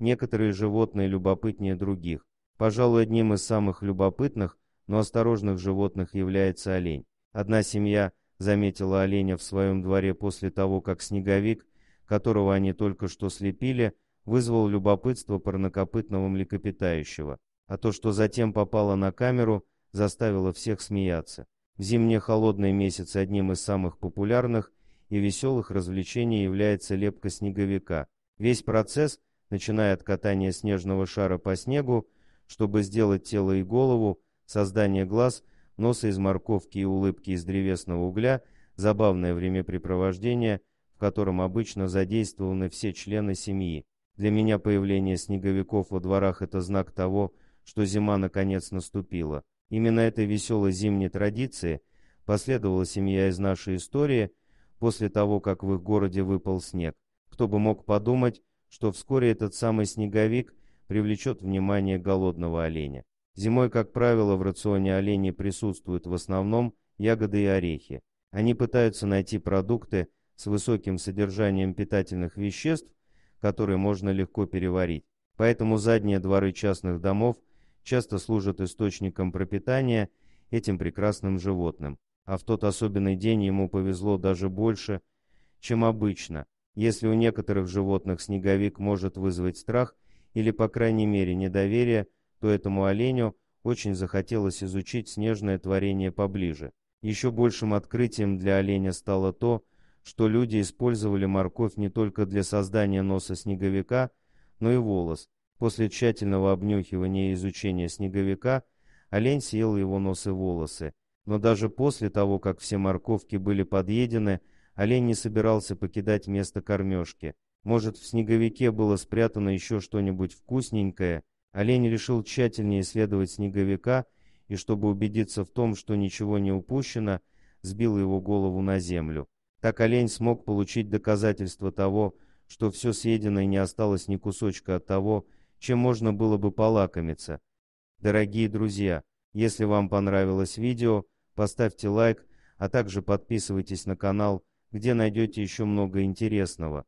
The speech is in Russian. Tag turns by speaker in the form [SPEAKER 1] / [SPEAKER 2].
[SPEAKER 1] некоторые животные любопытнее других. Пожалуй, одним из самых любопытных, но осторожных животных является олень. Одна семья заметила оленя в своем дворе после того, как снеговик, которого они только что слепили, вызвал любопытство парнокопытного млекопитающего, а то, что затем попало на камеру, заставило всех смеяться. В зимние холодные месяцы одним из самых популярных и веселых развлечений является лепка снеговика. Весь процесс, начиная от катания снежного шара по снегу, чтобы сделать тело и голову, создание глаз, носа из морковки и улыбки из древесного угля, забавное времяпрепровождение, в котором обычно задействованы все члены семьи. Для меня появление снеговиков во дворах – это знак того, что зима наконец наступила. Именно этой веселой зимней традиции последовала семья из нашей истории после того, как в их городе выпал снег. Кто бы мог подумать, что вскоре этот самый снеговик привлечет внимание голодного оленя. Зимой, как правило, в рационе оленей присутствуют в основном ягоды и орехи. Они пытаются найти продукты с высоким содержанием питательных веществ, которые можно легко переварить. Поэтому задние дворы частных домов часто служат источником пропитания этим прекрасным животным. А в тот особенный день ему повезло даже больше, чем обычно. Если у некоторых животных снеговик может вызвать страх или, по крайней мере, недоверие, то этому оленю очень захотелось изучить снежное творение поближе. Еще большим открытием для оленя стало то, что люди использовали морковь не только для создания носа снеговика, но и волос. После тщательного обнюхивания и изучения снеговика олень съел его нос и волосы. Но даже после того, как все морковки были подъедены, олень не собирался покидать место кормежки. Может, в снеговике было спрятано еще что-нибудь вкусненькое, Олень решил тщательнее исследовать снеговика и, чтобы убедиться в том, что ничего не упущено, сбил его голову на землю. Так олень смог получить доказательство того, что все съедено и не осталось ни кусочка от того, чем можно было бы полакомиться. Дорогие друзья, если вам понравилось видео, поставьте лайк, а также подписывайтесь на канал, где найдете еще много интересного.